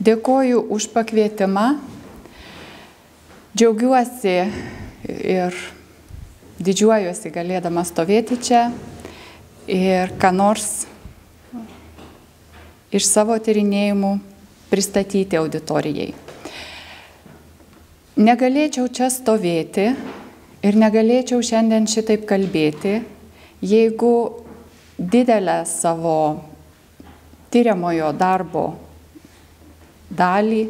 Dėkoju už pakvietimą. Džiaugiuosi ir didžiuojuosi galėdama stovėti čia ir ką nors iš savo tyrinėjimų pristatyti auditorijai. Negalėčiau čia stovėti ir negalėčiau šiandien šitaip kalbėti, jeigu didelę savo tyriamojo darbo dalį,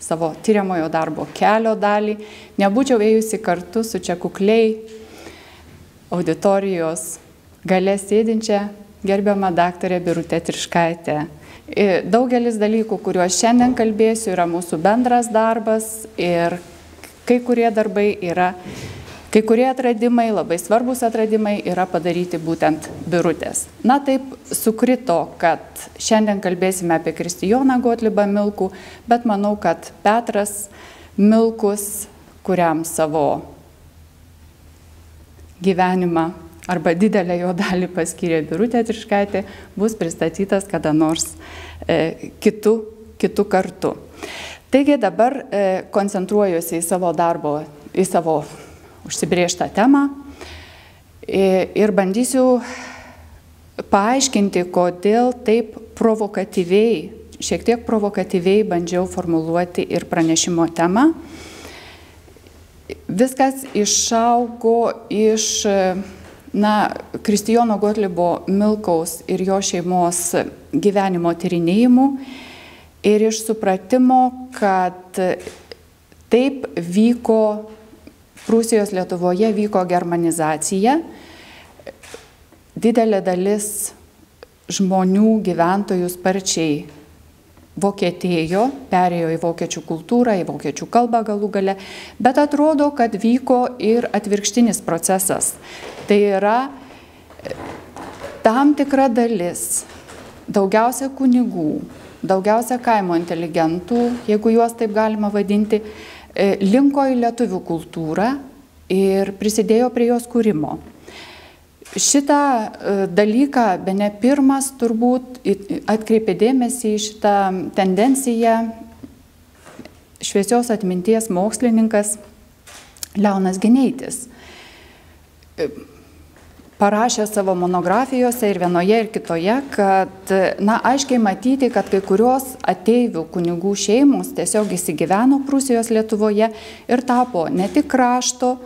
savo tyriamojo darbo kelio dalį, nebūčiau ėjusi kartu su čia kukliai auditorijos gale sėdinčia gerbiama daktarė Birutė Triškaitė. Daugelis dalykų, kuriuos šiandien kalbėsiu, yra mūsų bendras darbas ir kai kurie darbai yra, kai kurie atradimai, labai svarbus atradimai yra padaryti būtent birutės. Na taip sukrito, kad šiandien kalbėsime apie Kristijoną Gotlibą Milkų, bet manau, kad Petras Milkus, kuriam savo gyvenimą arba didelę jo dalį paskyrė Birutė Triškaitė, bus pristatytas kada nors e, kitų, kitų kartų. Taigi dabar e, koncentruojuosi į savo darbo, į savo užsibriežtą temą ir bandysiu paaiškinti, kodėl taip provokatyviai, šiek tiek provokatyviai bandžiau formuluoti ir pranešimo temą. Viskas išaugo iš na, Kristijono Gotlibo Milkaus ir jo šeimos gyvenimo tyrinėjimų ir iš supratimo, kad taip vyko Prūsijos Lietuvoje vyko germanizacija, didelė dalis žmonių, gyventojų sparčiai vokietėjo, perėjo į vokiečių kultūrą, į vokiečių kalbą galų gale, bet atrodo, kad vyko ir atvirkštinis procesas. Tai yra tam tikra dalis, daugiausia kunigų, daugiausia kaimo inteligentų, jeigu juos taip galima vadinti, linko į lietuvių kultūrą ir prisidėjo prie jos kūrimo. Šitą e, dalyką, be ne pirmas turbūt atkreipė dėmesį į šitą tendenciją šviesios atminties mokslininkas Leonas Geneitis e, parašė savo monografijose ir vienoje ir kitoje, kad, na, aiškiai matyti, kad kai kurios ateivių kunigų šeimos tiesiog įsigyveno Prūsijos Lietuvoje ir tapo ne tik krašto,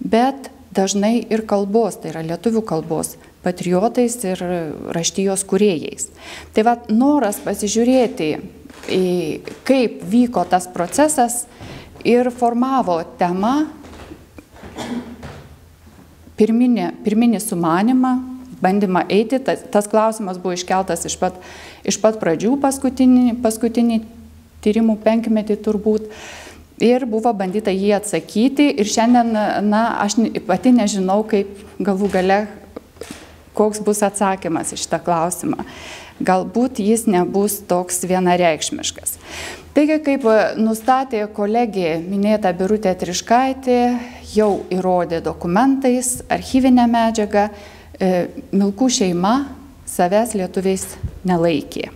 bet dažnai ir kalbos, tai yra lietuvių kalbos patriotais ir raštijos kuriejais. Tai va, noras pasižiūrėti, kaip vyko tas procesas ir formavo temą pirminį, pirminį sumanimą, bandymą eiti, tas, tas klausimas buvo iškeltas iš pat, iš pat pradžių paskutinį, paskutinį tyrimų penkmetį turbūt. Ir buvo bandyta jį atsakyti ir šiandien, na, aš pati nežinau, kaip galų gale, koks bus atsakymas iš tą klausimą. Galbūt jis nebus toks vienareikšmiškas. Taigi, kaip nustatė kolegė minėta Birutė Triškaitė, jau įrodė dokumentais, archyvinę medžiagą, e, Milkų šeima savęs lietuviais nelaikė.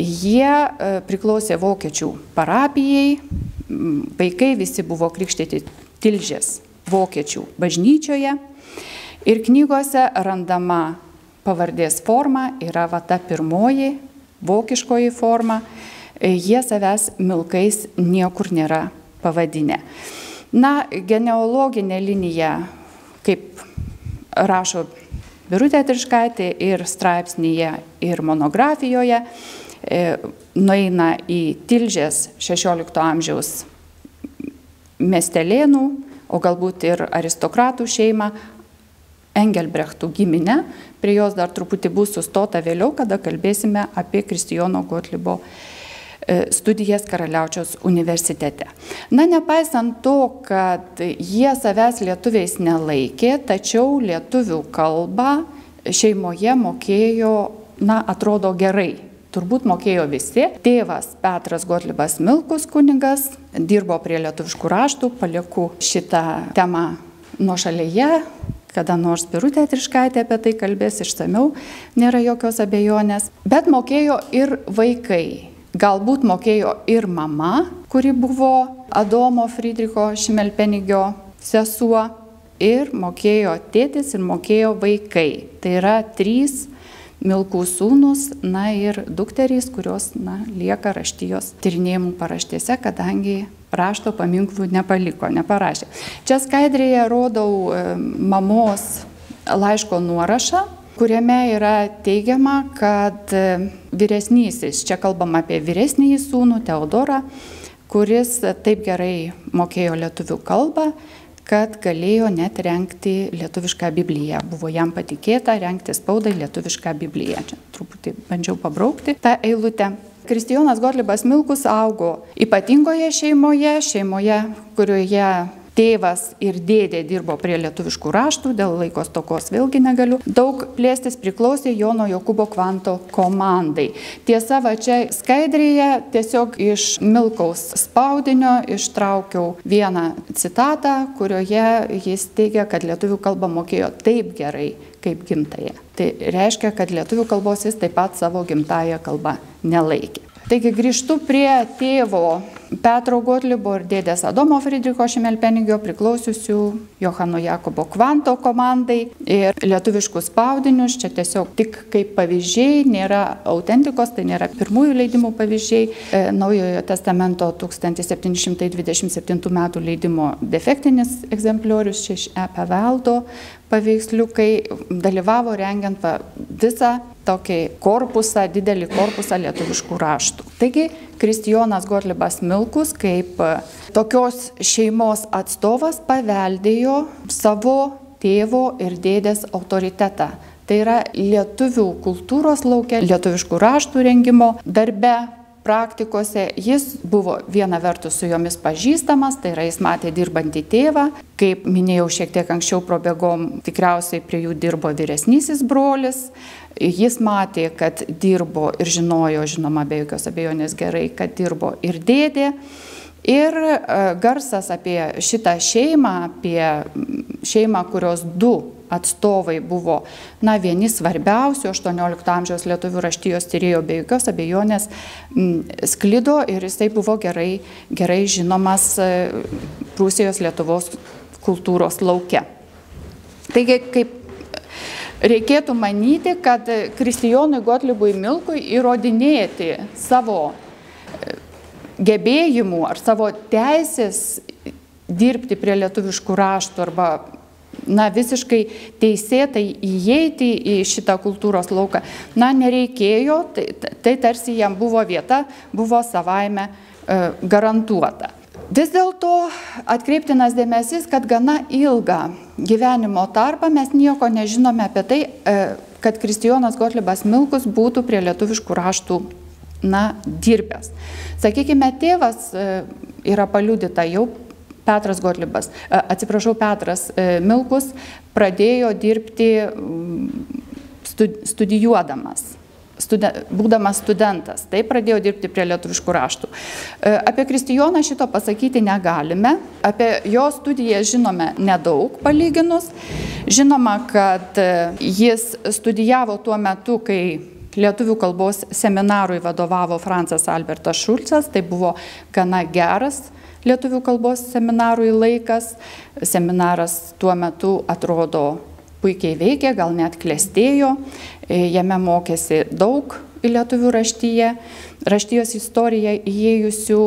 Jie e, priklausė vokiečių parapijai, vaikai visi buvo krikštyti Tilžės vokiečių bažnyčioje ir knygose randama pavardės forma yra va ta pirmoji vokiškoji forma, jie savęs milkais niekur nėra pavadinę. Na, genealoginė linija, kaip rašo Birutė Triškaitė ir straipsnėje, ir monografijoje, e, nueina į Tilžės 16 amžiaus miestelėnų, o galbūt ir aristokratų šeimą, Engelbrechtų giminę, prie jos dar truputį bus sustota vėliau, kada kalbėsime apie Kristijono Gotlibo E, studijas Karaliaučiaus universitete. Na, nepaisant to, kad jie savęs lietuviais nelaikė, tačiau lietuvių kalbą šeimoje mokėjo, na, atrodo gerai. Turbūt mokėjo visi. Tėvas Petras Gotlibas Milkus kunigas dirbo prie lietuviškų raštų, palieku šitą temą nuo šalyje, kada nors Birutė Triškaitė apie tai kalbės išsameu, nėra jokios abejonės. Bet mokėjo ir vaikai Galbūt mokėjo ir mama, kuri buvo Adomo Friedricho Šimelpenigio sesuo, ir mokėjo tėtis, ir mokėjo vaikai. Tai yra trys Milkų sūnus, na ir dukterys, kurios na, lieka raštijos tyrinėjimų paraštėse, kadangi rašto paminklų nepaliko, neparašė. Čia skaidrėje rodau mamos laiško nuorašą, kuriame yra teigiama, kad vyresnysis, čia kalbam apie vyresnįjį sūnų Teodorą, kuris taip gerai mokėjo lietuvių kalbą, kad galėjo net renkti lietuvišką Bibliją. Buvo jam patikėta renkti spaudai lietuvišką Bibliją. Čia truputį bandžiau pabraukti tą eilutę. Kristijonas Gotlibas Milkus augo ypatingoje šeimoje, šeimoje, kurioje tėvas ir dėdė dirbo prie lietuviškų raštų, dėl laikos tokos vėlgi negaliu. Daug plėstis priklausė Jono Jokūbo Kvanto komandai. Tiesa, va čia skaidrėje tiesiog iš Milkaus spaudinio ištraukiau vieną citatą, kurioje jis teigia, kad lietuvių kalbą mokėjo taip gerai kaip gimtaja. Tai reiškia, kad lietuvių kalbos jis taip pat savo gimtają kalbą nelaikė. Taigi grįžtu prie tėvo Petro Gotlibo ir dėdės Adomo Friedricho Šimelpenigio priklausiusių Johano Jakobo Kvanto komandai ir lietuviškus spaudinius. Čia tiesiog tik kaip pavyzdžiai, nėra autentikos, tai nėra pirmųjų leidimų pavyzdžiai. E, Naujojo testamento 1727 metų leidimo defektinis egzempliorius, čia iš e-paveldo paveiksliukai dalyvavo rengiant visą tokį korpusą, didelį korpusą lietuviškų raštų. Taigi Kristijonas Gotlibas Milkus kaip e, tokios šeimos atstovas paveldėjo savo tėvo ir dėdės autoritetą. Tai yra lietuvių kultūros laukia, lietuviškų raštų rengimo darbe, praktikose jis buvo viena vertus su jomis pažįstamas, tai yra jis matė dirbantį tėvą, kaip minėjau šiek tiek anksčiau probėgom, tikriausiai prie jų dirbo vyresnysis brolis, jis matė, kad dirbo ir žinojo, žinoma, be jokios abejonės gerai, kad dirbo ir dėdė. Ir e, garsas apie šitą šeimą, apie šeimą, kurios du atstovai buvo, na, vieni svarbiausių 18 amžiaus lietuvių raštijos tyrėjo be jokios abejonės sklido ir jisai buvo gerai, gerai žinomas e, Prūsijos Lietuvos kultūros lauke. Taigi, kaip reikėtų manyti, kad Kristijonui Gotlibui Milkui įrodinėti savo e, gebėjimų ar savo teisės dirbti prie lietuviškų raštų arba na, visiškai teisėtai įeiti į šitą kultūros lauką, na, nereikėjo, tai, tai tarsi jam buvo vieta, buvo savaime e, garantuota. Vis dėlto atkreiptinas dėmesys, kad gana ilgą gyvenimo tarpą mes nieko nežinome apie tai, e, kad Kristijonas Gotlibas Milkus būtų prie lietuviškų raštų na, dirbęs. Sakykime, tėvas e, yra paliudyta jau Petras Gotlibas, e, atsiprašau, Petras Milkus pradėjo dirbti studijuodamas. Studen, būdamas studentas, tai pradėjo dirbti prie lietuviškų raštų. E, apie Kristijoną šito pasakyti negalime, apie jo studiją žinome nedaug palyginus. Žinoma, kad jis studijavo tuo metu, kai lietuvių kalbos seminarui vadovavo Francas Albertas Šulcas, tai buvo gana geras lietuvių kalbos seminarui laikas. Seminaras tuo metu atrodo puikiai veikė, gal net klestėjo, jame mokėsi daug lietuvių raštyje raštijos istoriją įėjusių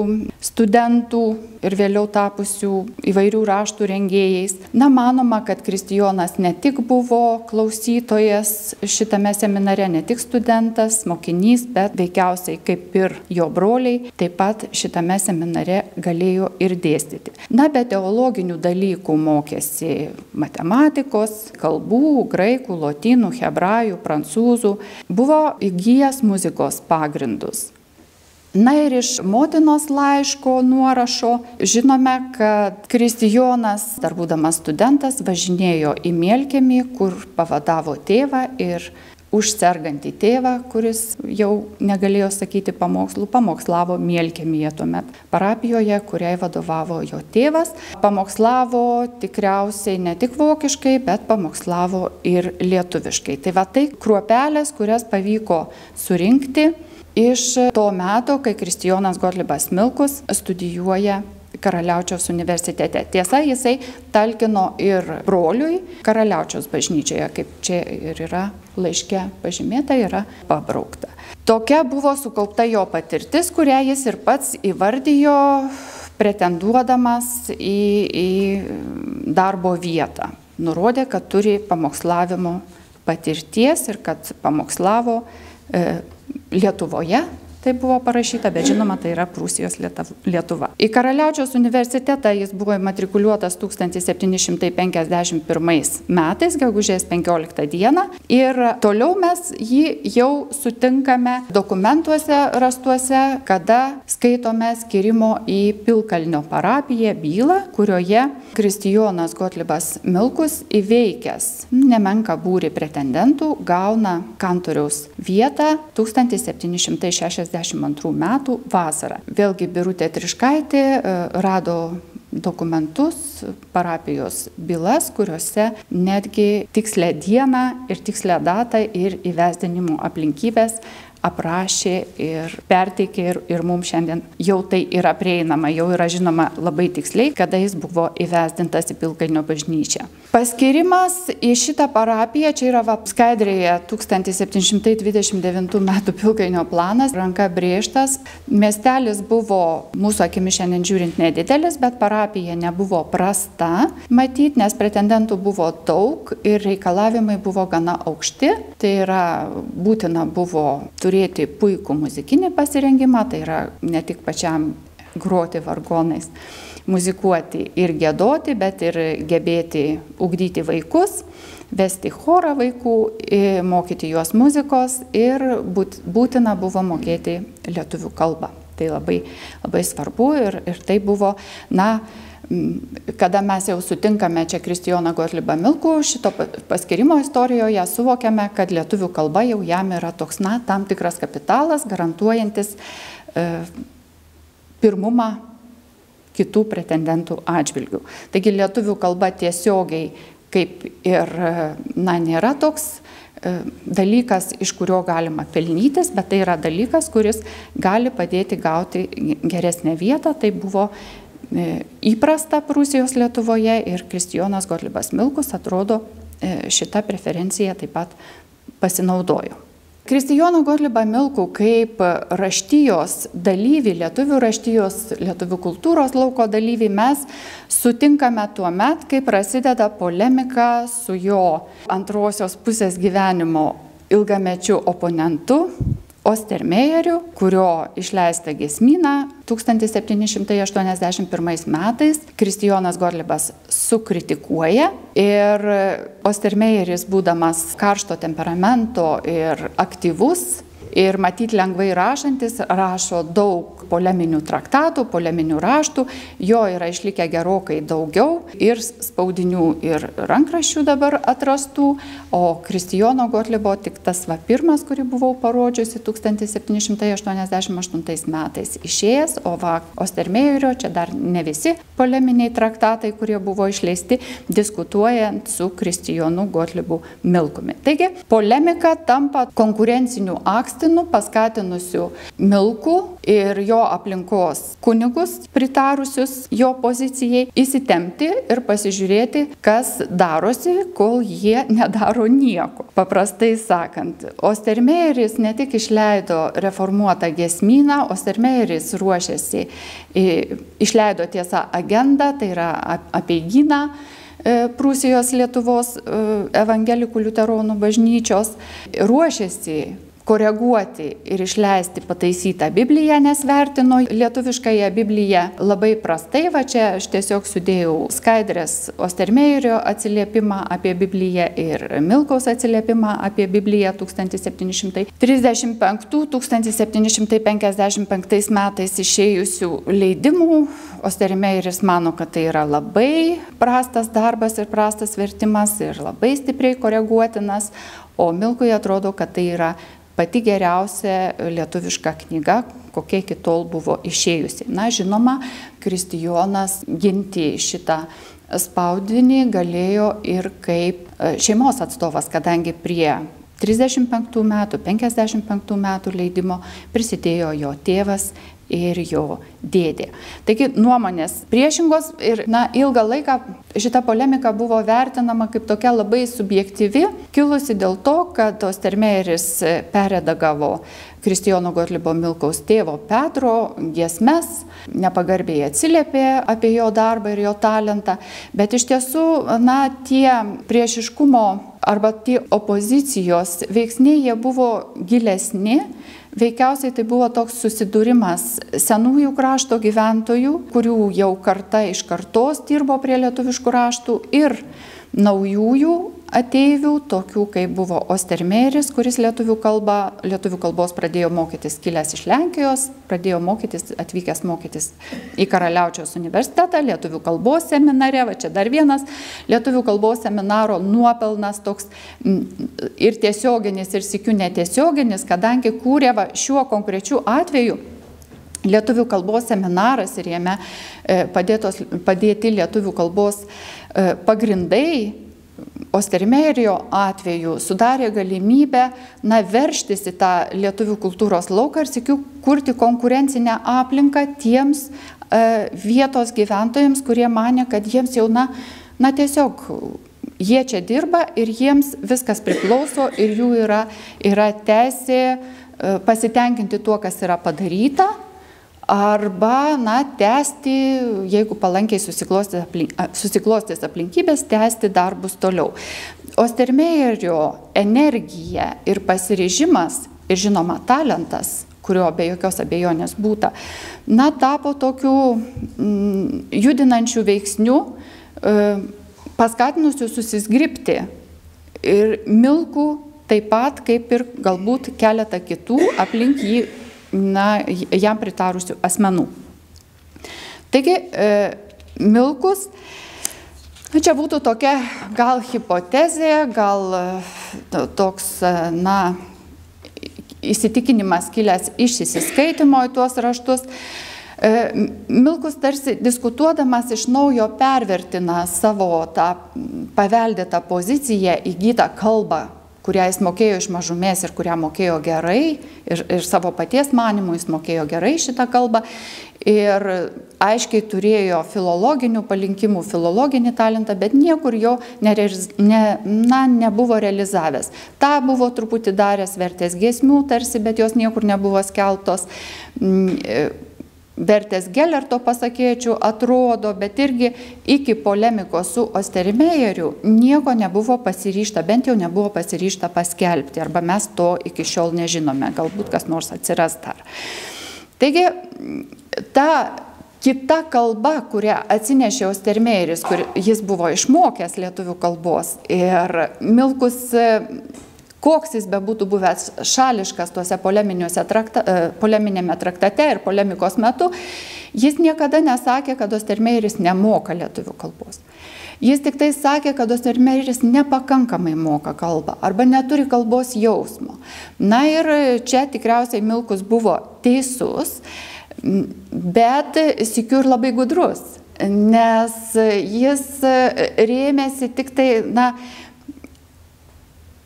studentų ir vėliau tapusių įvairių raštų rengėjais. Na, manoma, kad Kristijonas ne tik buvo klausytojas šitame seminare, ne tik studentas, mokinys, bet veikiausiai kaip ir jo broliai, taip pat šitame seminare galėjo ir dėstyti. Na, bet teologinių dalykų mokėsi matematikos, kalbų, graikų, lotynų, hebrajų, prancūzų, buvo įgyjęs muzikos pagrindus. Na ir iš motinos laiško nuorašo žinome, kad Kristijonas, dar būdamas studentas, važinėjo į Mielkėmį, kur pavadavo tėvą ir už sergantį tėvą, kuris jau negalėjo sakyti pamokslų, pamokslavo Mielkėmėje tuomet parapijoje, kuriai vadovavo jo tėvas. Pamokslavo tikriausiai ne tik vokiškai, bet pamokslavo ir lietuviškai. Tai va tai kruopelės, kurias pavyko surinkti iš to meto, kai Kristijonas Gotlibas Milkus studijuoja Karaliaučiaus universitete. Tiesa, jisai talkino ir broliui Karaliaučiaus bažnyčioje, kaip čia ir yra laiške pažymėta, yra pabraukta. Tokia buvo sukaupta jo patirtis, kurią jis ir pats įvardijo pretenduodamas į, į darbo vietą. Nurodė, kad turi pamokslavimo patirties ir kad pamokslavo e, Lietuvoje, tai buvo parašyta, bet žinoma, tai yra Prūsijos Lietuva. Į Karaliaučiaus universitetą jis buvo matrikuliuotas 1751 metais, gegužės 15 dieną ir toliau mes jį jau sutinkame dokumentuose rastuose, kada skaitome skirimo į Pilkalnio parapiją bylą, kurioje Kristijonas Gotlibas Milkus įveikęs nemenka būri pretendentų gauna kantoriaus vietą 1760 1962 metų vasarą. Vėlgi Birutė Triškaitė e, rado dokumentus, parapijos bylas, kuriuose netgi tikslę dieną ir tikslę datą ir įvesdinimo aplinkybės aprašė ir perteikė ir, ir mums šiandien jau tai yra prieinama, jau yra žinoma labai tiksliai, kada jis buvo įvesdintas į Pilkainio bažnyčią. Paskirimas į šitą parapiją, čia yra skaidrėje 1729 m. Pilkainio planas, ranka brėžtas. Miestelis buvo mūsų akimi šiandien žiūrint nedidelis, bet parapija nebuvo prasta, matyt, nes pretendentų buvo daug ir reikalavimai buvo gana aukšti. Tai yra būtina buvo turėti puikų muzikinį pasirengimą, tai yra ne tik pačiam groti vargonais, muzikuoti ir gėdoti, bet ir gebėti ugdyti vaikus, vesti chorą vaikų, mokyti juos muzikos ir būtina buvo mokėti lietuvių kalbą. Tai labai, labai svarbu ir, ir tai buvo, na, kada mes jau sutinkame čia Kristijoną Gotlibą Milkų, šito paskirimo istorijoje suvokiame, kad lietuvių kalba jau jam yra toks, na, tam tikras kapitalas, garantuojantis e, pirmumą kitų pretendentų atžvilgių. Taigi lietuvių kalba tiesiogiai kaip ir, na, nėra toks e, dalykas, iš kurio galima pelnytis, bet tai yra dalykas, kuris gali padėti gauti geresnę vietą. Tai buvo E, įprasta Prūsijos Lietuvoje ir Kristijonas Gotlibas Milkus atrodo e, šitą preferenciją taip pat pasinaudojo. Kristijono Gotlibą Milkų kaip raštijos dalyvį, lietuvių raštijos, lietuvių kultūros lauko dalyvį mes sutinkame tuo met, kai prasideda polemika su jo antrosios pusės gyvenimo ilgamečiu oponentu, Ostermejeriu, kurio išleistą gesminą 1781 metais Kristijonas Gorlibas sukritikuoja ir Ostermejeris, būdamas karšto temperamento ir aktyvus, ir matyt lengvai rašantis, rašo daug poleminių traktatų, poleminių raštų, jo yra išlikę gerokai daugiau ir spaudinių, ir rankraščių dabar atrastų, o Kristijono Gotlibo tik tas va pirmas, kurį buvau parodžiusi 1788 metais išėjęs, o va Ostermeirio čia dar ne visi poleminiai traktatai, kurie buvo išleisti, diskutuojant su Kristijonu Gotlibu Milkumi. Taigi, polemika tampa konkurenciniu akstinu, paskatinusiu Milku ir jo aplinkos kunigus pritarusius jo pozicijai įsitemti ir pasižiūrėti, kas darosi, kol jie nedaro nieko. Paprastai sakant, Ostermeiris ne tik išleido reformuotą gesmyną, Ostermeiris ruošiasi, išleido tiesą agendą, tai yra apeiginą e, Prūsijos Lietuvos e, evangelikų liuteronų bažnyčios, ruošiasi koreguoti ir išleisti pataisytą Bibliją, nes vertino lietuviškąją Bibliją labai prastai. Va čia aš tiesiog sudėjau skaidrės Ostermeirio atsiliepimą apie Bibliją ir Milkaus atsiliepimą apie Bibliją 1735-1755 metais išėjusių leidimų. Ostermeiris mano, kad tai yra labai prastas darbas ir prastas vertimas ir labai stipriai koreguotinas, o Milkui atrodo, kad tai yra pati geriausia lietuviška knyga, kokia iki tol buvo išėjusi. Na, žinoma, Kristijonas ginti šitą spaudinį galėjo ir kaip e, šeimos atstovas, kadangi prie 35 metų, 55 metų leidimo prisidėjo jo tėvas ir jo dėdė. Taigi nuomonės priešingos ir na, ilgą laiką šita polemika buvo vertinama kaip tokia labai subjektyvi, kilusi dėl to, kad Ostermejeris perredagavo Kristijono Gotlibo Milkaus tėvo Petro giesmes, nepagarbiai atsiliepė apie jo darbą ir jo talentą, bet iš tiesų, na, tie priešiškumo arba tie opozicijos veiksniai, jie buvo gilesni Veikiausiai tai buvo toks susidūrimas senųjų krašto gyventojų, kurių jau karta iš kartos dirbo prie lietuviškų raštų ir naujųjų ateivių, tokių kaip buvo Ostermeris, kuris lietuvių, kalbą, lietuvių kalbos pradėjo mokytis kilęs iš Lenkijos, pradėjo mokytis, atvykęs mokytis į Karaliaučiaus universitetą, lietuvių kalbos seminare, va čia dar vienas lietuvių kalbos seminaro nuopelnas toks ir tiesioginis, ir sikių netiesioginis, kadangi kūrė va, šiuo konkrečiu atveju Lietuvių kalbos seminaras ir jame e, padėtos, padėti lietuvių kalbos e, pagrindai Ostermerio atveju sudarė galimybę na, verštis į tą lietuvių kultūros lauką ir sėkiu kurti konkurencinę aplinką tiems e, vietos gyventojams, kurie mane, kad jiems jau, na, na tiesiog jie čia dirba ir jiems viskas priklauso ir jų yra, yra teisė e, pasitenkinti tuo, kas yra padaryta arba, na, tęsti, jeigu palankiai susiklostys, aplink, susiklostys aplinkybės, tęsti darbus toliau. Ostermejerio energija ir pasiryžimas ir žinoma talentas kurio be jokios abejonės būta, na, tapo tokiu mm, judinančių veiksnių, e, paskatinusių susisgripti ir milkų taip pat kaip ir galbūt keletą kitų aplink jį na, jam pritarusių asmenų. Taigi, e, Milkus, na, čia būtų tokia gal hipotezė, gal e, toks, e, na, įsitikinimas kilęs iš įsiskaitimo į tuos raštus. Milkus tarsi diskutuodamas iš naujo pervertina savo tą paveldėtą poziciją įgytą kalbą kurią jis mokėjo iš mažumės ir kurią mokėjo gerai, ir, ir savo paties manimų jis mokėjo gerai šitą kalbą, ir aiškiai turėjo filologinių palinkimų, filologinį talentą, bet niekur jo nerealiz, ne, na, nebuvo realizavęs. Ta buvo truputį daręs vertės giesmių tarsi, bet jos niekur nebuvo skeltos. Mm, vertės Gelerto pasakėčių atrodo, bet irgi iki polemikos su Osterimejeriu nieko nebuvo pasiryšta, bent jau nebuvo pasiryšta paskelbti, arba mes to iki šiol nežinome, galbūt kas nors atsiras dar. Taigi, ta kita kalba, kurią atsinešė Ostermejeris, kur jis buvo išmokęs lietuvių kalbos ir Milkus koks jis bebūtų buvęs šališkas tuose trakta, e, poleminėme traktate ir polemikos metu, jis niekada nesakė, kad Ostermeiris nemoka lietuvių kalbos. Jis tik tai sakė, kad Ostermeiris nepakankamai moka kalbą arba neturi kalbos jausmo. Na ir čia tikriausiai Milkus buvo teisus, bet sikiu ir labai gudrus, nes jis rėmėsi tik tai, na,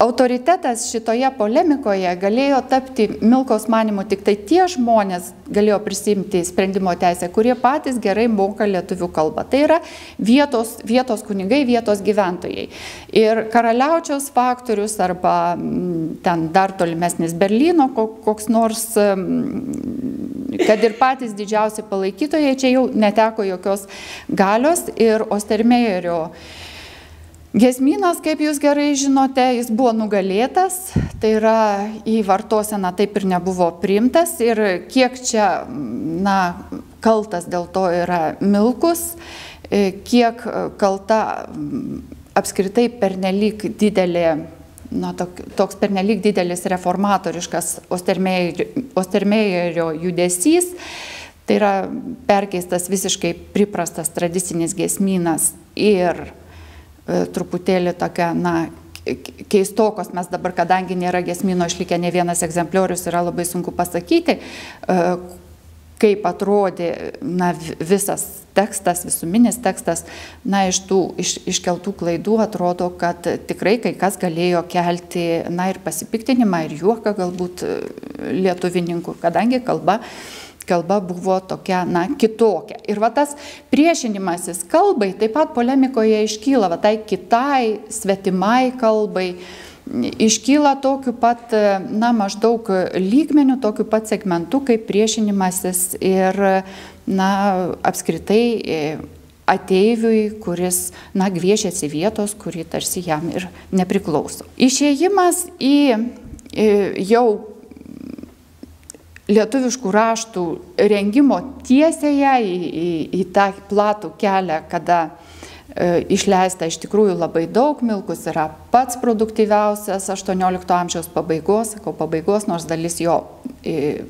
autoritetas šitoje polemikoje galėjo tapti Milkos manimu tik tai tie žmonės galėjo prisimti sprendimo teisę, kurie patys gerai moka lietuvių kalbą. Tai yra vietos, vietos kunigai, vietos gyventojai. Ir karaliaučiaus faktorius arba mm, ten dar tolimesnis Berlyno koks nors, mm, kad ir patys didžiausi palaikytojai čia jau neteko jokios galios ir Ostermejerio Gesminas, kaip jūs gerai žinote, jis buvo nugalėtas, tai yra į vartoseną taip ir nebuvo priimtas ir kiek čia, na, kaltas dėl to yra Milkus, e, kiek kalta apskritai pernelyg didelė, na, toks pernelyg didelis reformatoriškas Ostermejerio judesys, tai yra perkeistas visiškai priprastas tradicinis gesminas ir truputėlį tokia, na, keistokos, mes dabar, kadangi nėra gesmino išlikę ne vienas egzempliorius, yra labai sunku pasakyti, e, kaip atrodė na, visas tekstas, visuminis tekstas, na, iš tų iš, iškeltų klaidų atrodo, kad tikrai kai kas galėjo kelti, na, ir pasipiktinimą, ir juoką galbūt lietuvininkų, kadangi kalba kalba buvo tokia, na, kitokia. Ir va tas priešinimasis kalbai taip pat polemikoje iškyla, va tai kitai, svetimai kalbai, iškyla tokiu pat, na, maždaug lygmenių, tokiu pat segmentu, kaip priešinimasis ir, na, apskritai e, ateiviui, kuris, na, gviešiasi vietos, kuri tarsi jam ir nepriklauso. Išėjimas į e, jau lietuviškų raštų rengimo tiesėje į, į, į tą platų kelią, kada e, išleista iš tikrųjų labai daug, Milkus yra pats produktyviausias 18 amžiaus pabaigos, sakau pabaigos, nors dalis jo e,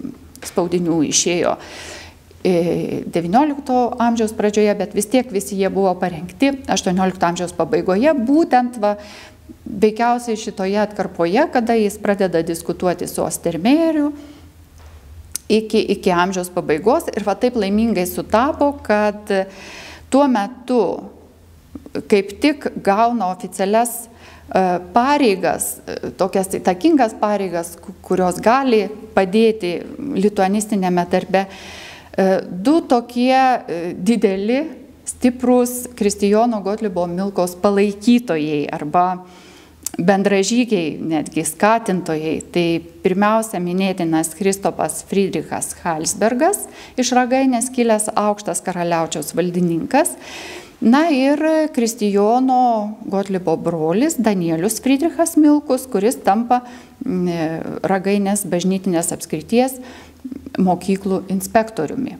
spaudinių išėjo 19 e, amžiaus pradžioje, bet vis tiek visi jie buvo parengti 18 amžiaus pabaigoje, būtent va, veikiausiai šitoje atkarpoje, kada jis pradeda diskutuoti su Ostermeriu, iki, iki amžiaus pabaigos. Ir va taip laimingai sutapo, kad tuo metu kaip tik gauna oficialias e, pareigas, e, tokias įtakingas pareigas, kurios gali padėti lituanistinėme darbe, e, du tokie dideli, stiprus Kristijono Gotlibo Milkos palaikytojai arba bendražygiai, netgi skatintojai. Tai pirmiausia minėtinas Kristopas Friedrichas Halsbergas, iš Ragainės kilęs aukštas karaliaučiaus valdininkas. Na ir Kristijono Gotlibo brolis Danielius Friedrichas Milkus, kuris tampa Ragainės bažnytinės apskrities mokyklų inspektoriumi.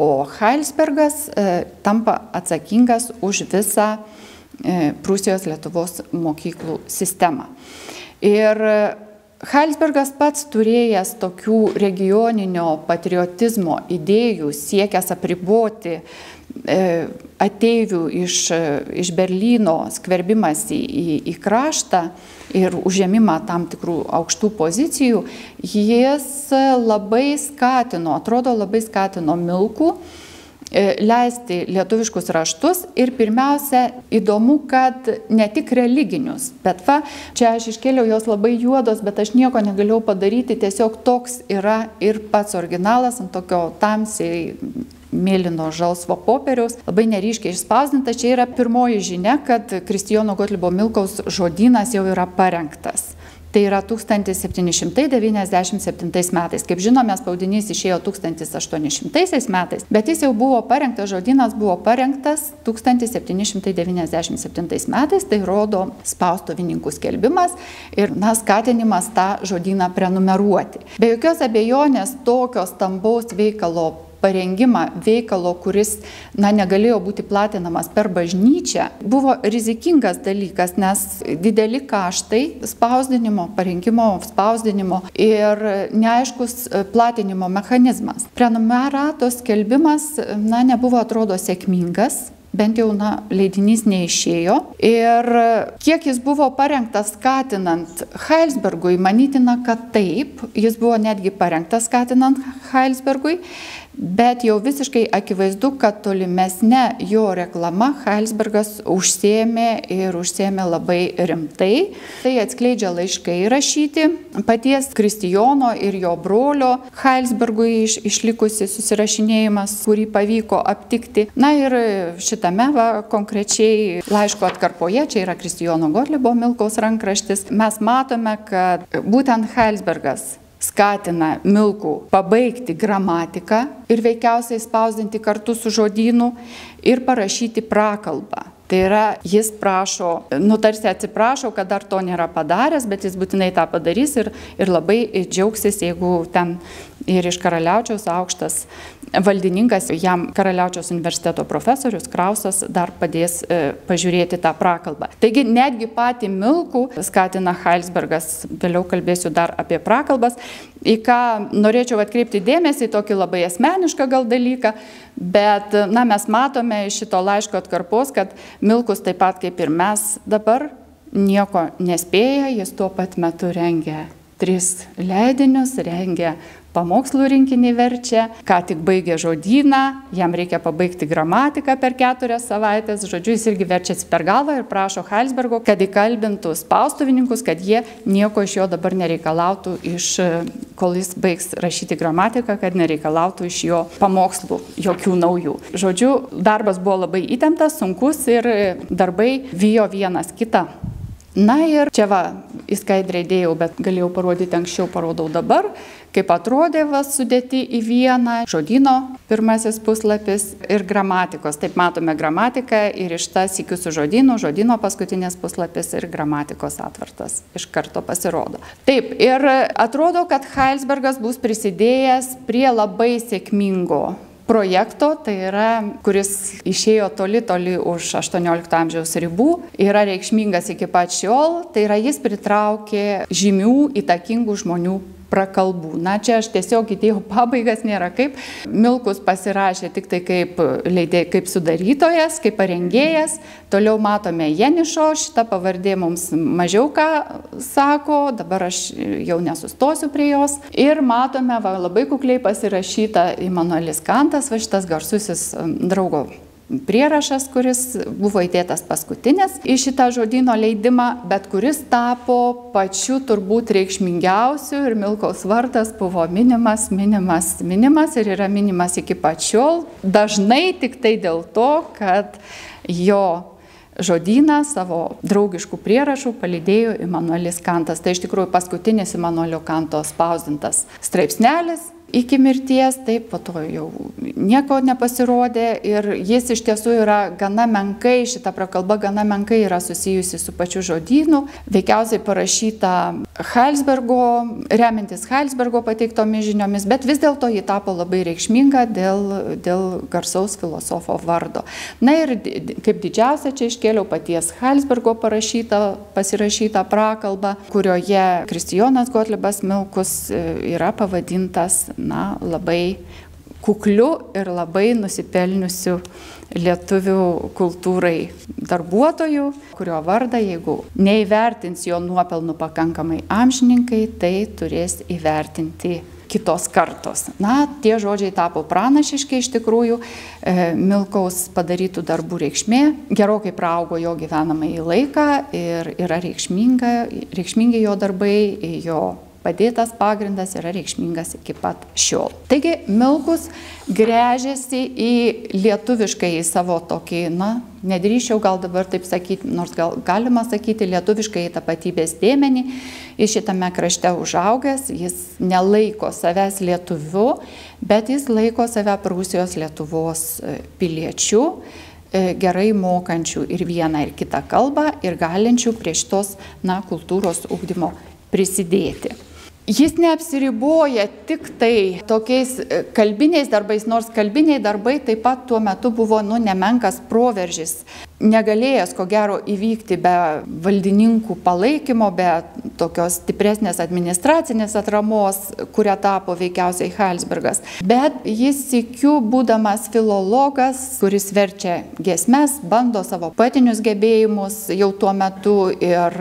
O Heilsbergas e, tampa atsakingas už visą E, Prūsijos Lietuvos mokyklų sistemą. Ir Heilsbergas pats turėjęs tokių regioninio patriotizmo idėjų, siekęs apriboti e, ateivių iš, iš Berlyno skverbimas į, į, į kraštą ir užėmimą tam tikrų aukštų pozicijų, jis labai skatino, atrodo labai skatino Milkų E, leisti lietuviškus raštus ir pirmiausia įdomu, kad ne tik religinius, bet va, čia aš iškėliau jos labai juodos, bet aš nieko negalėjau padaryti, tiesiog toks yra ir pats originalas ant tokio tamsiai mėlyno žalsvo popieriaus, labai neryškiai išspausdinta. Čia yra pirmoji žinia, kad Kristijono Gotlibo Milkaus žodynas jau yra parengtas. Tai yra 1797 metais. Kaip žinome, spaudinys išėjo 1800 metais, bet jis jau buvo parengtas, žodynas buvo parengtas 1797 metais, tai rodo spaustuvininkų skelbimas ir na, skatinimas tą žodyną prenumeruoti. Be jokios abejonės tokio stambaus veikalo parengimą veikalo, kuris na, negalėjo būti platinamas per bažnyčią, buvo rizikingas dalykas, nes dideli kaštai spausdinimo, parengimo, spausdinimo ir neaiškus e, platinimo mechanizmas. Prenumerato skelbimas na, nebuvo atrodo sėkmingas, bent jau na, leidinys neišėjo. Ir kiek jis buvo parengtas skatinant Heilsbergui, manytina, kad taip, jis buvo netgi parengtas skatinant Heilsbergui, Bet jau visiškai akivaizdu, kad tolimesnė jo reklama Heilsbergas užsėmė ir užsėmė labai rimtai. Tai atskleidžia laiškai rašyti paties Kristijono ir jo brolio Heilsbergui iš, išlikusi susirašinėjimas, kurį pavyko aptikti. Na ir šitame va, konkrečiai laiško atkarpoje, čia yra Kristijono Gotlibo Milkaus rankraštis, mes matome, kad būtent Heilsbergas skatina Milkų pabaigti gramatiką ir veikiausiai spausdinti kartu su žodynu ir parašyti prakalbą. Tai yra, jis prašo, nu tarsi atsiprašo, kad dar to nėra padaręs, bet jis būtinai tą padarys ir, ir labai džiaugsis, jeigu ten ir iš karaliaučiaus aukštas valdininkas, jam karaliaučiaus universiteto profesorius Krausas dar padės e, pažiūrėti tą prakalbą. Taigi netgi patį Milkų skatina Heilsbergas, vėliau kalbėsiu dar apie prakalbas, į ką norėčiau atkreipti dėmesį, tokį labai asmenišką gal dalyką, bet na, mes matome iš šito laiško atkarpos, kad Milkus taip pat kaip ir mes dabar nieko nespėja, jis tuo pat metu rengia tris leidinius, rengia pamokslų rinkinį verčia, ką tik baigė žodyną, jam reikia pabaigti gramatiką per keturias savaitės, žodžiu, jis irgi verčiasi per galvą ir prašo Heilsbergo, kad įkalbintų spaustuvininkus, kad jie nieko iš jo dabar nereikalautų, iš, kol jis baigs rašyti gramatiką, kad nereikalautų iš jo pamokslų jokių naujų. Žodžiu, darbas buvo labai įtemptas, sunkus ir darbai vyjo vienas kitą. Na ir čia va, į skaidrę dėjau, bet galėjau parodyti anksčiau, parodau dabar kaip atrodė va sudėti į vieną žodyno pirmasis puslapis ir gramatikos. Taip matome gramatiką ir iš tas įkių su žodynu, žodyno paskutinės puslapis ir gramatikos atvartas iš karto pasirodo. Taip, ir atrodo, kad Heilsbergas bus prisidėjęs prie labai sėkmingo projekto, tai yra, kuris išėjo toli, toli už 18 amžiaus ribų, yra reikšmingas iki pat šiol, tai yra jis pritraukė žymių, įtakingų žmonių prakalbų. Na, čia aš tiesiog įdėjau pabaigas, nėra kaip. Milkus pasirašė tik tai kaip, leidė, kaip sudarytojas, kaip parengėjas. Toliau matome Jenišo, šitą pavardė mums mažiau ką sako, dabar aš jau nesustosiu prie jos. Ir matome va, labai kukliai pasirašyta Immanuelis Kantas, va šitas garsusis draugo prierašas, kuris buvo įdėtas paskutinis į šitą žodino leidimą, bet kuris tapo pačiu turbūt reikšmingiausiu ir Milkaus vardas buvo minimas, minimas, minimas ir yra minimas iki pačiol, dažnai tik tai dėl to, kad jo žodyną savo draugiškų prierašų palydėjo Immanuelis Kantas. Tai iš tikrųjų paskutinis Immanuelio Kanto spausdintas straipsnelis iki mirties, taip, po to jau nieko nepasirodė ir jis iš tiesų yra gana menkai, šita prakalba gana menkai yra susijusi su pačiu žodynu, veikiausiai parašyta Heilsbergo, remintis Heilsbergo pateiktomis žiniomis, bet vis dėlto ji tapo labai reikšminga dėl, dėl garsaus filosofo vardo. Na ir kaip didžiausia čia iškėliau paties Heilsbergo parašytą, pasirašytą prakalbą, kurioje Kristijonas Gotlibas Milkus e, yra pavadintas na, labai kukliu ir labai nusipelniusiu lietuvių kultūrai darbuotojų, kurio vardą, jeigu neįvertins jo nuopelnų pakankamai amžininkai, tai turės įvertinti kitos kartos. Na, tie žodžiai tapo pranašiški iš tikrųjų, e, Milkaus padarytų darbų reikšmė gerokai praaugo jo gyvenamąjį laiką ir yra reikšminga, reikšmingi jo darbai, jo padėtas pagrindas yra reikšmingas iki pat šiol. Taigi Milkus grežiasi į lietuviškai į savo tokį, na, nedrįšiau gal dabar taip sakyti, nors gal galima sakyti lietuviškai tapatybės dėmenį, jis šitame krašte užaugęs, jis nelaiko savęs lietuviu, bet jis laiko save Prūsijos Lietuvos e, piliečiu e, gerai mokančių ir vieną ir kitą kalbą ir galinčių prie šitos na, kultūros ugdymo prisidėti. Jis neapsiriboja tik tai tokiais e, kalbiniais darbais, nors kalbiniai darbai taip pat tuo metu buvo nu, nemenkas proveržis negalėjęs ko gero įvykti be valdininkų palaikymo, be tokios stipresnės administracinės atramos, kurią tapo veikiausiai Heilsbergas. Bet jis sikiu, būdamas filologas, kuris verčia gesmes, bando savo patinius gebėjimus jau tuo metu ir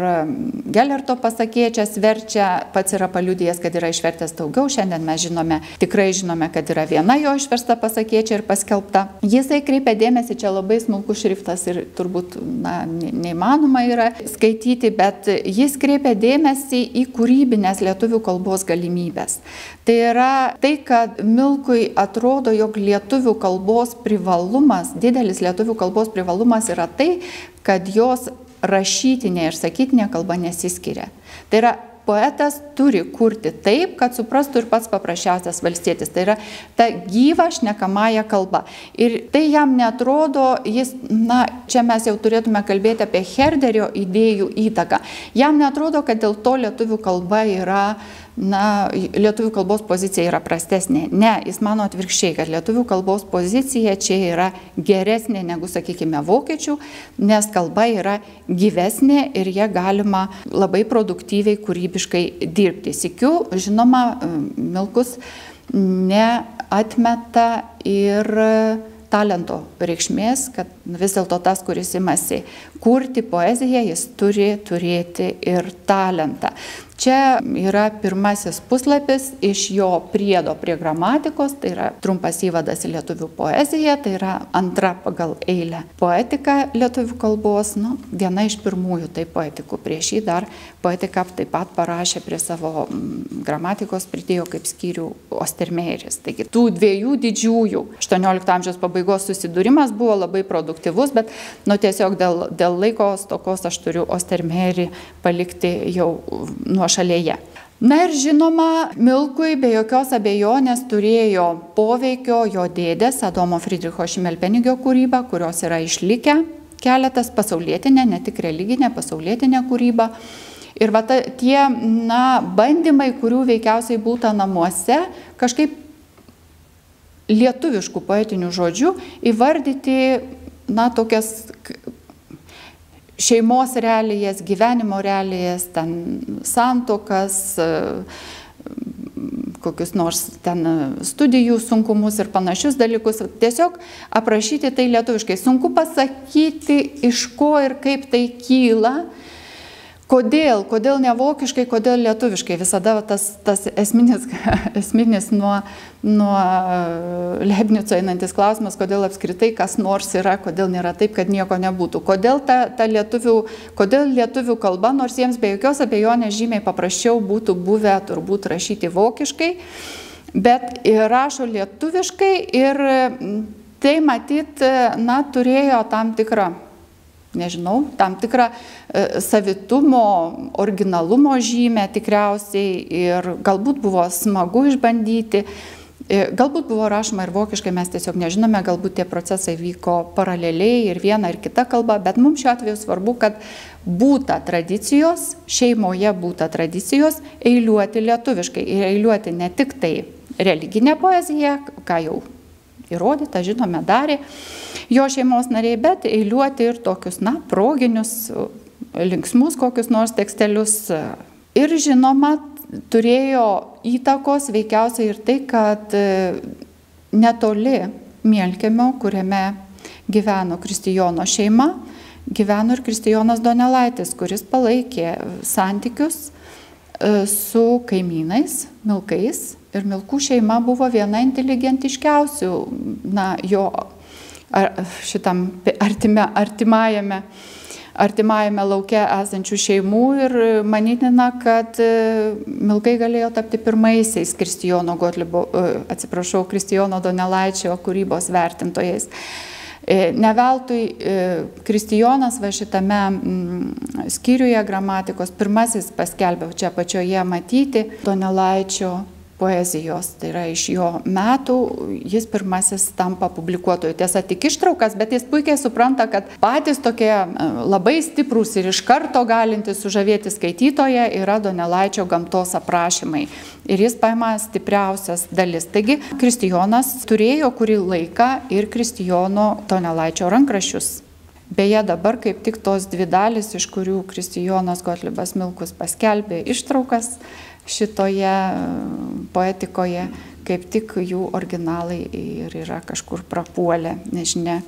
Gelerto pasakėčias verčia, pats yra paliudėjęs, kad yra išvertęs daugiau, šiandien mes žinome, tikrai žinome, kad yra viena jo išversta pasakėčia ir paskelbta. Jisai kreipia dėmesį, čia labai smulkus šriftas ir turbūt na, neįmanoma yra skaityti, bet jis kreipia dėmesį į kūrybinės lietuvių kalbos galimybės. Tai yra tai, kad Milkui atrodo, jog lietuvių kalbos privalumas, didelis lietuvių kalbos privalumas yra tai, kad jos rašytinė ir sakytinė kalba nesiskiria. Tai yra poetas turi kurti taip, kad suprastų ir pats paprasčiausias valstietis. Tai yra ta gyva šnekamąją kalba. Ir tai jam netrodo, jis, na, čia mes jau turėtume kalbėti apie Herderio idėjų įtaką. Jam netrodo, kad dėl to lietuvių kalba yra na, lietuvių kalbos pozicija yra prastesnė. Ne, jis mano atvirkščiai, kad lietuvių kalbos pozicija čia yra geresnė negu, sakykime, vokiečių, nes kalba yra gyvesnė ir jie galima labai produktyviai, kūrybiškai dirbti. Sikiu, žinoma, Milkus neatmeta ir talento reikšmės, kad vis dėlto tas, kuris imasi kurti poeziją, jis turi turėti ir talentą. Čia yra pirmasis puslapis iš jo priedo prie gramatikos, tai yra trumpas įvadas į lietuvių poeziją, tai yra antra pagal eilę poetika lietuvių kalbos, nu, viena iš pirmųjų tai poetikų. Prieš jį dar poetika taip pat parašė prie savo mm, gramatikos, pridėjo kaip skyrių Ostermeiris. Taigi tų dviejų didžiųjų 18 amžiaus pabaigos susidūrimas buvo labai produktyvus, bet nu, tiesiog dėl, dėl laiko stokos aš turiu Ostermeirį palikti jau nuo šalyje. Na ir žinoma, Milkui be jokios abejonės turėjo poveikio jo dėdės Adomo Friedricho Šimelpenigio kūryba, kurios yra išlikę keletas pasaulietinė, ne tik religinė, pasaulietinė kūryba. Ir va ta, tie na, bandymai, kurių veikiausiai būta namuose, kažkaip lietuviškų poetinių žodžių įvardyti, na, tokias šeimos realijas, gyvenimo realijas, ten santokas, kokius nors ten studijų sunkumus ir panašius dalykus. Tiesiog aprašyti tai lietuviškai. Sunku pasakyti, iš ko ir kaip tai kyla, Kodėl, kodėl ne vokiškai, kodėl lietuviškai? Visada tas, tas esminis, esminis nuo, nuo e, Leibnico einantis klausimas, kodėl apskritai kas nors yra, kodėl nėra taip, kad nieko nebūtų. Kodėl ta, ta lietuvių, kodėl lietuvių kalba, nors jiems be jokios abejonės žymiai paprasčiau būtų buvę turbūt rašyti vokiškai, bet rašo lietuviškai ir tai matyt, na, turėjo tam tikrą nežinau, tam tikrą e, savitumo, originalumo žymę tikriausiai ir galbūt buvo smagu išbandyti. E, galbūt buvo rašoma ir vokiškai, mes tiesiog nežinome, galbūt tie procesai vyko paraleliai ir viena ir kita kalba, bet mums šiuo atveju svarbu, kad būta tradicijos, šeimoje būta tradicijos eiliuoti lietuviškai ir eiliuoti ne tik tai religinę poeziją, ką jau įrodyta, žinome, darė jo šeimos nariai, bet eiliuoti ir tokius, na, proginius, linksmus kokius nors tekstelius. Ir žinoma, turėjo įtakos veikiausiai ir tai, kad e, netoli Mielkėmio, kuriame gyveno Kristijono šeima, gyveno ir Kristijonas Donelaitis, kuris palaikė santykius e, su kaimynais, milkais Ir Milkų šeima buvo viena inteligentiškiausių, na, jo ar, šitam artime, artimajame, artimajame laukia esančių šeimų ir manytina, kad e, Milkai galėjo tapti pirmaisiais Kristijono Gotlibo, e, atsiprašau, Kristijono Donelaičio kūrybos vertintojais. E, Neveltui Kristijonas va šitame mm, skyriuje gramatikos pirmasis paskelbė čia pačioje matyti Donelaičio poezijos, tai yra iš jo metų, jis pirmasis tampa publikuotoju. Tiesa, tik ištraukas, bet jis puikiai supranta, kad patys tokie e, labai stiprūs ir iš karto galintys sužavėti skaitytoje yra Donelaičio gamtos aprašymai. Ir jis paima stipriausias dalis. Taigi, Kristijonas turėjo kurį laiką ir Kristijono Donelaičio rankraščius. Beje, dabar kaip tik tos dvi dalis, iš kurių Kristijonas Gotlibas Milkus paskelbė ištraukas, šitoje e, poetikoje kaip tik jų originalai ir yra kažkur prapuolę, nežinia,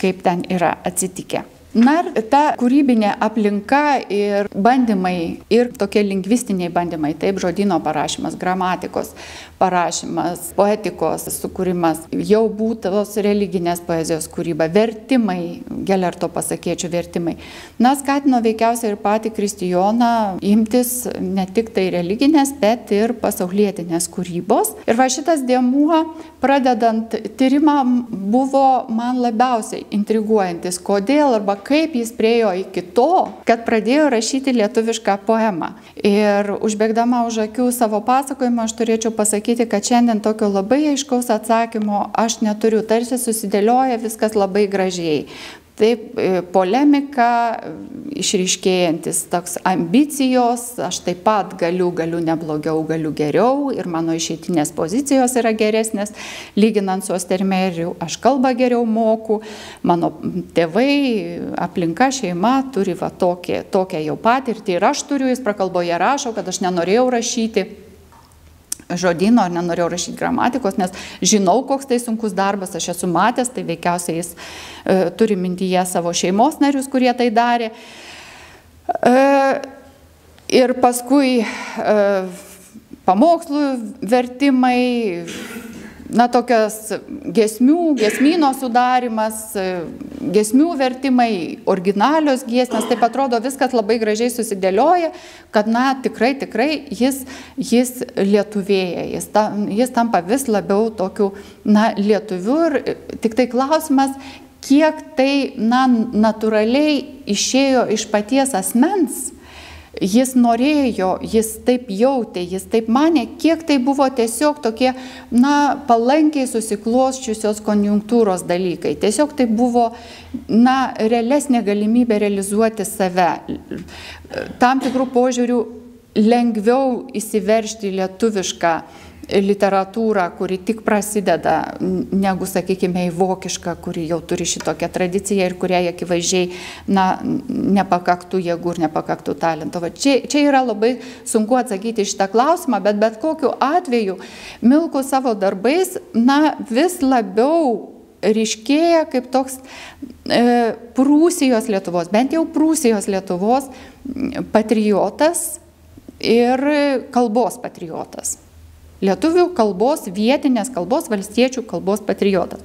kaip ten yra atsitikę. Na ir ta kūrybinė aplinka ir bandymai, ir tokie lingvistiniai bandymai, taip, žodino parašymas, gramatikos parašymas, poetikos sukūrimas, jau būtos religinės poezijos kūryba, vertimai, Gelerto pasakėčių vertimai. Na, skatino veikiausiai ir patį Kristijoną imtis ne tik tai religinės, bet ir pasaulietinės kūrybos. Ir va šitas dėmuo, pradedant tyrimą, buvo man labiausiai intriguojantis, kodėl arba kaip jis priejo iki to, kad pradėjo rašyti lietuvišką poemą. Ir užbėgdama už akių savo pasakojimą aš turėčiau pasakyti, kad šiandien tokio labai aiškaus atsakymo aš neturiu, tarsi susidėlioja viskas labai gražiai. Taip, e, polemika, išryškėjantis toks ambicijos, aš taip pat galiu, galiu neblogiau, galiu geriau ir mano išeitinės pozicijos yra geresnės, lyginant su Ostermeriu, aš kalbą geriau moku, mano tėvai, aplinka, šeima turi va tokią, tokią jau patirtį ir aš turiu, jis prakalboje rašo, kad aš nenorėjau rašyti žodino nenorėjau rašyti gramatikos, nes žinau, koks tai sunkus darbas, aš esu matęs, tai veikiausiai jis e, turi mintyje savo šeimos narius, kurie tai darė. E, Ir paskui pamokslų vertimai, na, tokios gesmių, gesmino sudarimas, gesmių vertimai, originalios giesmės, taip atrodo viskas labai gražiai susidėlioja, kad, na, tikrai, tikrai jis, jis lietuvėja, jis, ta, jis tampa vis labiau tokiu, na, lietuviu ir tik tai klausimas, kiek tai, na, natūraliai išėjo iš paties asmens Jis norėjo, jis taip jautė, jis taip mane, kiek tai buvo tiesiog tokie, na, palankiai susiklosčiusios konjunktūros dalykai. Tiesiog tai buvo, na, realesnė galimybė realizuoti save. Tam tikrų požiūrių lengviau įsiveršti lietuvišką literatūrą, kuri tik prasideda, negu, sakykime, į vokišką, kuri jau turi šitokią tradiciją ir kuriai akivaizdžiai, na, nepakaktų jėgų ir nepakaktų talento. Va, čia, čia yra labai sunku atsakyti šitą klausimą, bet bet kokiu atveju Milku savo darbais, na, vis labiau ryškėja kaip toks e, Prūsijos Lietuvos, bent jau Prūsijos Lietuvos patriotas ir kalbos patriotas. Lietuvių kalbos, vietinės kalbos, valstiečių kalbos patriotas.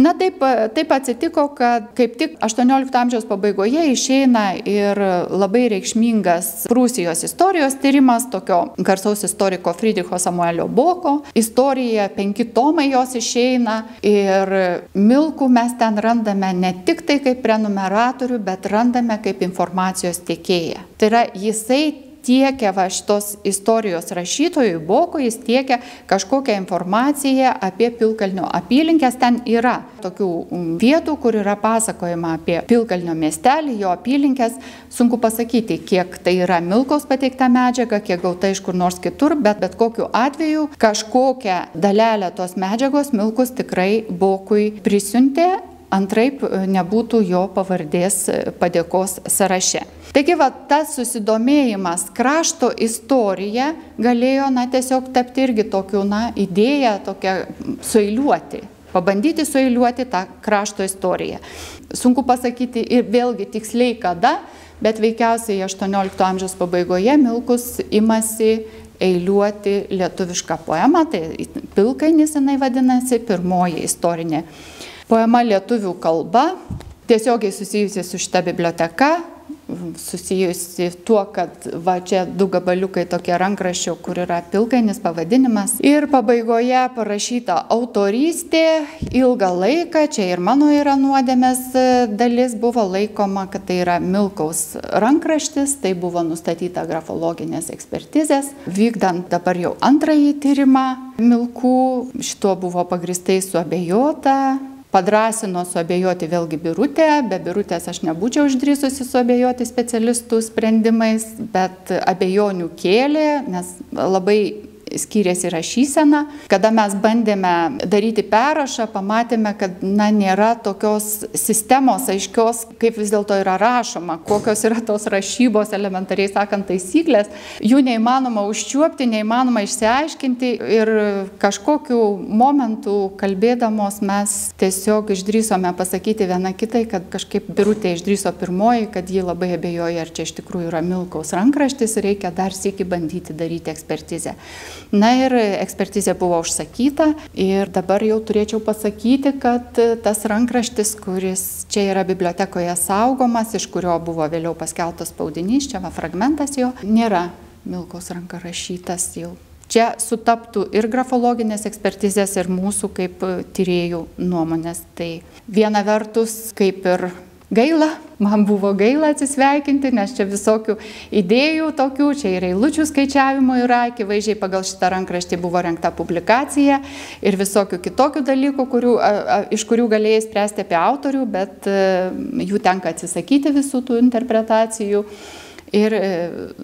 Na taip, taip atsitiko, kad kaip tik 18 amžiaus pabaigoje išeina ir labai reikšmingas Prūsijos istorijos tyrimas, tokio garsaus istoriko Friedricho Samuelio Boko. Istorija, penki tomai jos išeina ir Milkų mes ten randame ne tik tai kaip prenumeratorių, bet randame kaip informacijos tiekėją. Tai yra jisai tiekia va šitos istorijos rašytojui Boko, jis tiekia kažkokią informaciją apie Pilkalnio apylinkės. Ten yra tokių vietų, kur yra pasakojama apie Pilkalnio miestelį, jo apylinkės. Sunku pasakyti, kiek tai yra Milkos pateikta medžiaga, kiek gauta iš kur nors kitur, bet bet kokiu atveju kažkokią dalelę tos medžiagos Milkus tikrai Bokui prisiuntė antraip nebūtų jo pavardės padėkos sąraše. Taigi, va, tas susidomėjimas krašto istorija galėjo, na, tiesiog tapti irgi tokiu, na, idėją, tokią sueiliuoti, pabandyti sueiliuoti tą krašto istoriją. Sunku pasakyti ir vėlgi tiksliai kada, bet veikiausiai 18 amžiaus pabaigoje Milkus imasi eiliuoti lietuvišką poemą, tai Pilkainis jinai vadinasi, pirmoji istorinė poema lietuvių kalba, tiesiogiai susijusi su šita biblioteka, susijusi tuo, kad va čia du gabaliukai tokie rankraščio, kur yra pilkainis pavadinimas. Ir pabaigoje parašyta autorystė ilgą laiką, čia ir mano yra nuodėmės dalis, buvo laikoma, kad tai yra Milkaus rankraštis, tai buvo nustatyta grafologinės ekspertizės. Vykdant dabar jau antrąjį tyrimą Milkų, šituo buvo pagristai suabejota, Padrasino suabejoti vėlgi birutė, be birutės aš nebūčiau išdrysusi suabejoti specialistų sprendimais, bet abejonių kėlė, nes labai skyrėsi rašysena. Kada mes bandėme daryti perrašą, pamatėme, kad na, nėra tokios sistemos aiškios, kaip vis dėlto yra rašoma, kokios yra tos rašybos, elementariai sakant, taisyklės. Jų neįmanoma užčiuopti, neįmanoma išsiaiškinti ir kažkokiu momentu kalbėdamos mes tiesiog išdrysome pasakyti viena kitai, kad kažkaip birutė išdryso pirmoji, kad ji labai abejoja, ar čia iš tikrųjų yra Milkaus rankraštis reikia dar sėki bandyti daryti ekspertizę. Na ir ekspertizė buvo užsakyta ir dabar jau turėčiau pasakyti, kad tas rankraštis, kuris čia yra bibliotekoje saugomas, iš kurio buvo vėliau paskeltas spaudinys, čia va fragmentas jo, nėra Milkos ranka rašytas jau čia sutaptų ir grafologinės ekspertizės, ir mūsų kaip tyriejų nuomonės. Tai viena vertus, kaip ir gaila, man buvo gaila atsisveikinti, nes čia visokių idėjų tokių, čia ir eilučių skaičiavimo yra, akivaizdžiai pagal šitą rankraštį buvo renkta publikacija ir visokių kitokių dalykų, kurių, a, a, iš kurių galėjai spręsti apie autorių, bet a, e, jų tenka atsisakyti visų tų interpretacijų. Ir e,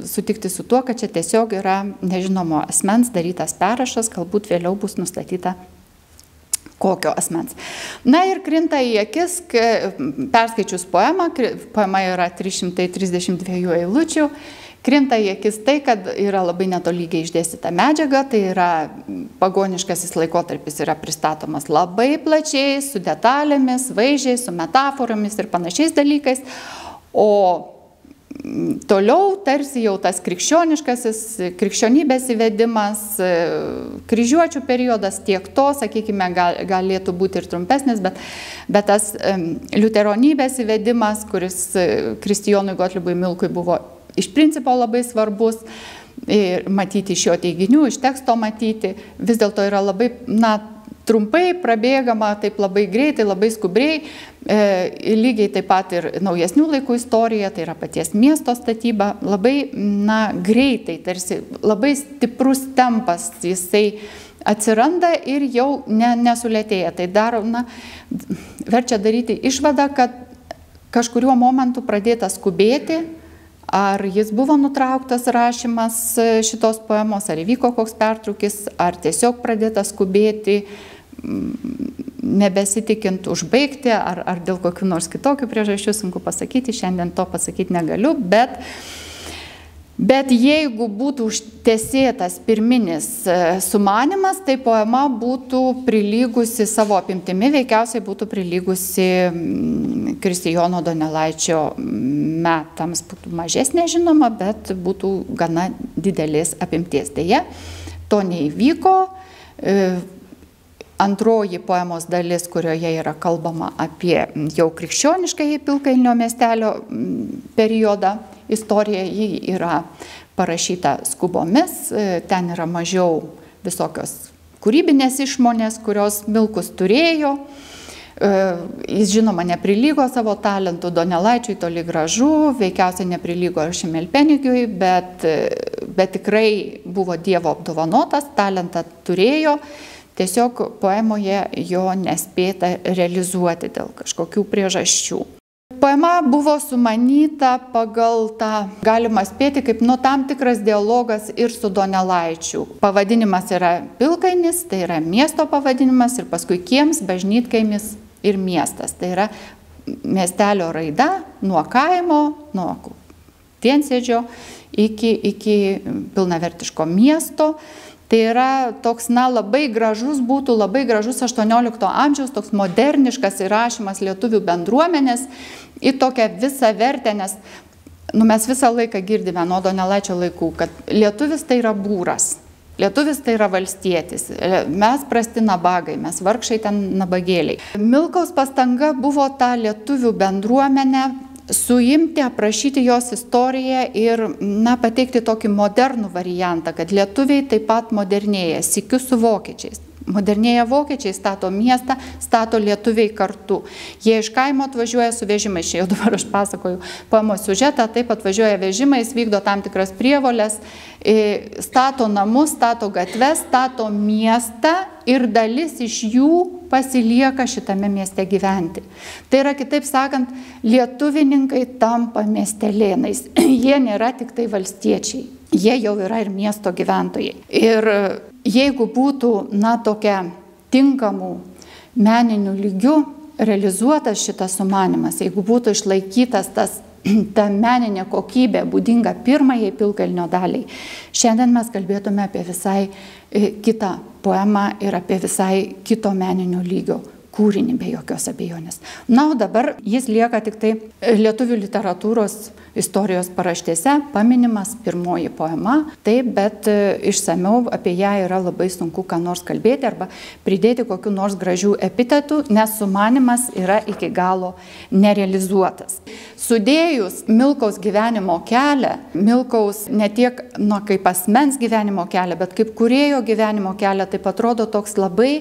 sutikti su tuo, kad čia tiesiog yra nežinomo asmens darytas perrašas, galbūt vėliau bus nustatyta kokio asmens. Na ir krinta į akis, perskaičius poemą, poema yra 332 eilučių, krinta į akis tai, kad yra labai netolygiai išdėstyta medžiaga, tai yra pagoniškasis laikotarpis yra pristatomas labai plačiai, su detalėmis, vaizdžiai, su metaforomis ir panašiais dalykais, o toliau tarsi jau tas krikščioniškasis, krikščionybės įvedimas, e, kryžiuočių periodas tiek to, sakykime, gal, galėtų būti ir trumpesnis, bet, bet tas liuteronybės įvedimas, kuris e, Kristijonui Gotlibui Milkui buvo iš principo labai svarbus, ir matyti iš jo teiginių, iš teksto matyti, vis dėlto yra labai, na, trumpai prabėgama, taip labai greitai, labai skubriai, e, lygiai taip pat ir naujesnių laikų istorija, tai yra paties miesto statyba, labai, na, greitai, tarsi labai stiprus tempas jisai atsiranda ir jau ne, nesulėtėja. Tai daro, na, verčia daryti išvadą, kad kažkuriuo momentu pradėta skubėti, Ar jis buvo nutrauktas rašymas šitos poemos, ar įvyko koks pertraukis, ar tiesiog pradėta skubėti, nebesitikint užbaigti ar, ar dėl kokių nors kitokių priežasčių, sunku pasakyti, šiandien to pasakyti negaliu, bet, bet jeigu būtų užtesėtas pirminis e, sumanimas, tai poema būtų prilygusi savo apimtimi, veikiausiai būtų prilygusi Kristijono Donelaičio metams, būtų mažesnė žinoma, bet būtų gana didelės apimties. Deja, to neįvyko e, Antroji poemos dalis, kurioje yra kalbama apie jau krikščioniškai Pilkainio miestelio periodą, istorija, ji yra parašyta skubomis, e, ten yra mažiau visokios kūrybinės išmonės, kurios Milkus turėjo. E, jis žinoma neprilygo savo talentų Donelaičiui toli gražu, veikiausiai neprilygo Šimelpenigiui, bet, e, bet tikrai buvo Dievo apdovanotas, talentą turėjo Tiesiog poemoje jo nespėta realizuoti dėl kažkokių priežasčių. Poema buvo sumanyta pagal tą, galima spėti, kaip nu tam tikras dialogas ir su Donelaičiu. Pavadinimas yra Pilkainis, tai yra miesto pavadinimas ir paskui kiems, bažnytkaimis ir miestas. Tai yra miestelio raida nuo kaimo, nuo tiensėdžio iki, iki pilnavertiško miesto. Tai yra toks, na, labai gražus, būtų labai gražus 18 amžiaus, toks moderniškas įrašymas lietuvių bendruomenės į tokią visą vertę, nes nu, mes visą laiką girdime nuo Donelaičio laikų, kad lietuvis tai yra būras. Lietuvis tai yra valstietis, mes prasti nabagai, mes vargšai ten nabagėliai. Milkaus pastanga buvo tą lietuvių bendruomenę suimti, aprašyti jos istoriją ir na, pateikti tokį modernų variantą, kad lietuviai taip pat modernėja, sikiu su vokiečiais. Modernėja vokiečiai, stato miestą, stato lietuviai kartu. Jie iš kaimo atvažiuoja su vežimais, čia jau dabar aš pasakoju poemos sužetą, taip atvažiuoja vežimais, vykdo tam tikras prievolės, stato namus, stato gatves, stato miestą ir dalis iš jų pasilieka šitame mieste gyventi. Tai yra, kitaip sakant, lietuvininkai tampa miestelėnais. Jie nėra tik tai valstiečiai, jie jau yra ir miesto gyventojai. Ir jeigu būtų, na, tokia tinkamų meninių lygių realizuotas šitas sumanimas, jeigu būtų išlaikytas tas ta meninė kokybė būdinga pirmajai pilkalnio daliai, šiandien mes kalbėtume apie visai e, kitą poemą ir apie visai kito meninio lygio kūrinį be jokios abejonės. Na, o dabar jis lieka tik tai lietuvių literatūros istorijos paraštėse, paminimas pirmoji poema, taip, bet e, išsameu apie ją yra labai sunku ką nors kalbėti arba pridėti kokiu nors gražių epitetų, nes sumanimas yra iki galo nerealizuotas. Sudėjus Milkaus gyvenimo kelią, Milkaus ne tiek nu, kaip asmens gyvenimo kelią, bet kaip kurėjo gyvenimo kelią, tai atrodo toks labai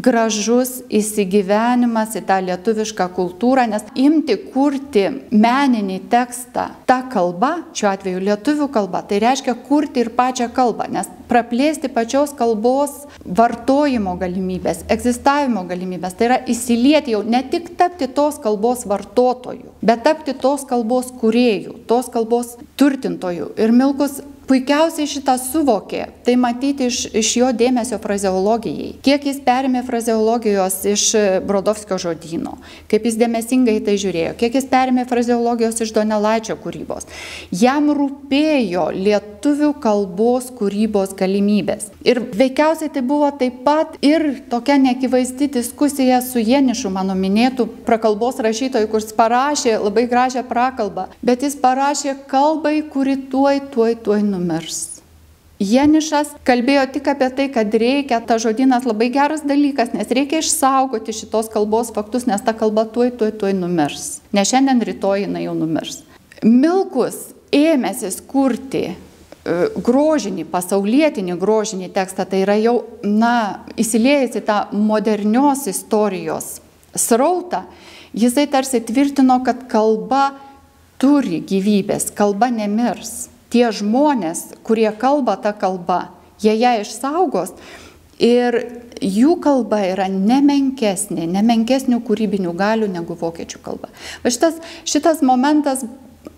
gražus įsigyvenimas į tą lietuvišką kultūrą, nes imti kurti meninį tekstą tą kalbą, šiuo atveju lietuvių kalba, tai reiškia kurti ir pačią kalbą, nes praplėsti pačios kalbos vartojimo galimybės, egzistavimo galimybės, tai yra įsilieti jau ne tik tapti tos kalbos vartotojų, bet tapti tos kalbos kuriejų, tos kalbos turtintojų. Ir Milkus puikiausiai šitą suvokė, tai matyti iš, iš jo dėmesio frazeologijai, kiek jis perėmė frazeologijos iš Brodovskio žodyno, kaip jis dėmesingai tai žiūrėjo, kiek jis perėmė frazeologijos iš Donelaičio kūrybos. Jam rūpėjo lietuvių kalbos kūrybos galimybės. Ir veikiausiai tai buvo taip pat ir tokia nekivaizdi diskusija su Jenišu, mano minėtų prakalbos rašytoju, kuris parašė labai gražią prakalbą, bet jis parašė kalbai, kuri tuoj, tuoj, tuoj numirė numirs. Jenišas kalbėjo tik apie tai, kad reikia, ta žodynas labai geras dalykas, nes reikia išsaugoti šitos kalbos faktus, nes ta kalba tuoj, tuoj, tuoj numirs. Ne šiandien, rytoj jinai jau numirs. Milkus ėmėsis kurti e, grožinį, pasaulietinį grožinį tekstą, tai yra jau, na, įsiliejęs į tą modernios istorijos srautą, jisai tarsi tvirtino, kad kalba turi gyvybės, kalba nemirs tie žmonės, kurie kalba tą kalbą, jie ją išsaugos ir jų kalba yra nemenkesnė, nemenkesnių kūrybinių galių negu vokiečių kalba. Šitas, šitas momentas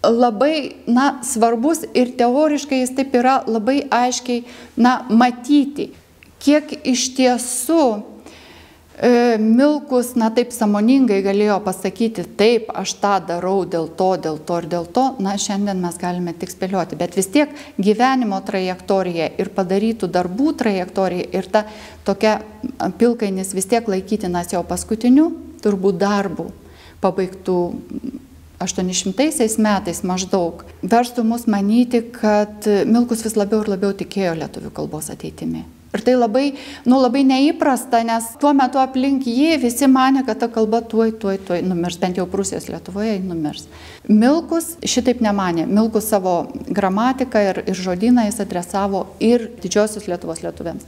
labai na, svarbus ir teoriškai jis taip yra labai aiškiai na, matyti, kiek iš tiesų Milkus, na taip samoningai galėjo pasakyti, taip, aš tą darau dėl to, dėl to ir dėl to, na šiandien mes galime tik spėlioti, bet vis tiek gyvenimo trajektorija ir padarytų darbų trajektorija ir ta tokia pilkainis vis tiek laikytinas jau paskutiniu turbūt darbų pabaigtų 800 metais maždaug verstų mus manyti, kad Milkus vis labiau ir labiau tikėjo lietuvių kalbos ateitimi. Ir tai labai, nu, labai neįprasta, nes tuo metu aplink jį visi mane, kad ta kalba tuoj, tuoj, tuoj numirs, bent jau Prūsijos Lietuvoje numirs. Milkus šitaip nemanė. Milkus savo gramatiką ir, ir žodyną jis adresavo ir didžiosios Lietuvos lietuviams.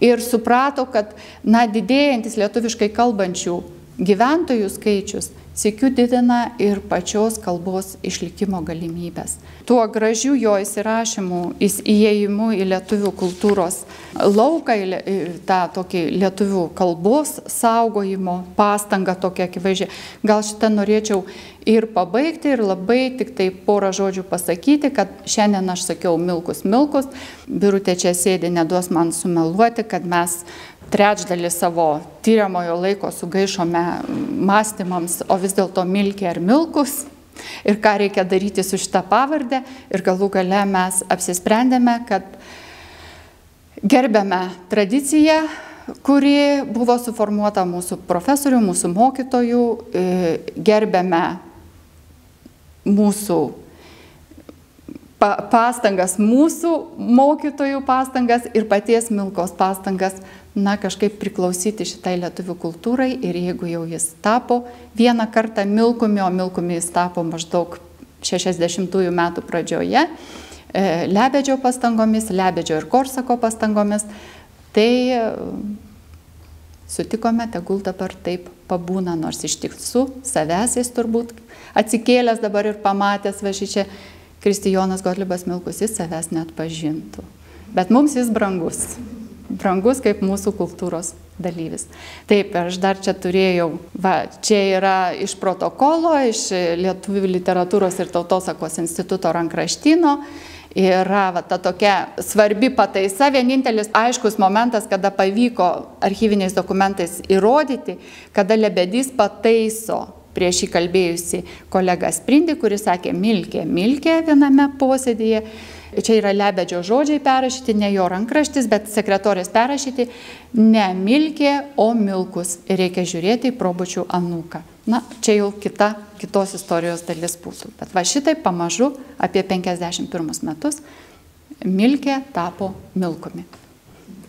Ir suprato, kad, na, didėjantis lietuviškai kalbančių gyventojų skaičius sėkiu didina ir pačios kalbos išlikimo galimybės. Tuo gražiu jo įsirašymu, įėjimu į lietuvių kultūros lauką, į tą tokį lietuvių kalbos saugojimo pastangą tokia akivaizdžiai. Gal šitą norėčiau ir pabaigti ir labai tik tai porą žodžių pasakyti, kad šiandien aš sakiau milkus milkus, birutė čia sėdi, neduos man sumeluoti, kad mes trečdalį savo tyriamojo laiko sugaišome mąstymams, o vis dėlto milkė ar milkus. Ir ką reikia daryti su šitą pavardę. Ir galų gale mes apsisprendėme, kad gerbėme tradiciją, kuri buvo suformuota mūsų profesorių, mūsų mokytojų, e, gerbėme mūsų pastangas, mūsų mokytojų pastangas ir paties Milkos pastangas na, kažkaip priklausyti šitai lietuvių kultūrai ir jeigu jau jis tapo vieną kartą milkumi, o milkumi jis tapo maždaug 60-ųjų metų pradžioje, e, Lebedžio pastangomis, Lebedžio ir Korsako pastangomis, tai e, sutikome, tegul dabar taip pabūna, nors iš tiesų savęs jis turbūt atsikėlęs dabar ir pamatęs va šį čia Kristijonas Gotlibas Milkus, jis savęs net pažintų. Bet mums jis brangus brangus kaip mūsų kultūros dalyvis. Taip, aš dar čia turėjau, va, čia yra iš protokolo, iš Lietuvių literatūros ir tautosakos instituto rankraštino. Yra va, ta tokia svarbi pataisa, vienintelis aiškus momentas, kada pavyko archyviniais dokumentais įrodyti, kada Lebedys pataiso prieš jį kalbėjusi kolega Sprindi, kuris sakė Milkė, Milkė viename posėdėje Čia yra lebedžio žodžiai perrašyti, ne jo rankraštis, bet sekretorės perrašyti ne milkė, o milkus. Ir reikia žiūrėti į probučių anūką. Na, čia jau kita, kitos istorijos dalis būtų. Bet va šitai pamažu apie 51 metus milkė tapo milkumi.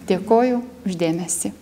Dėkoju uždėmesi.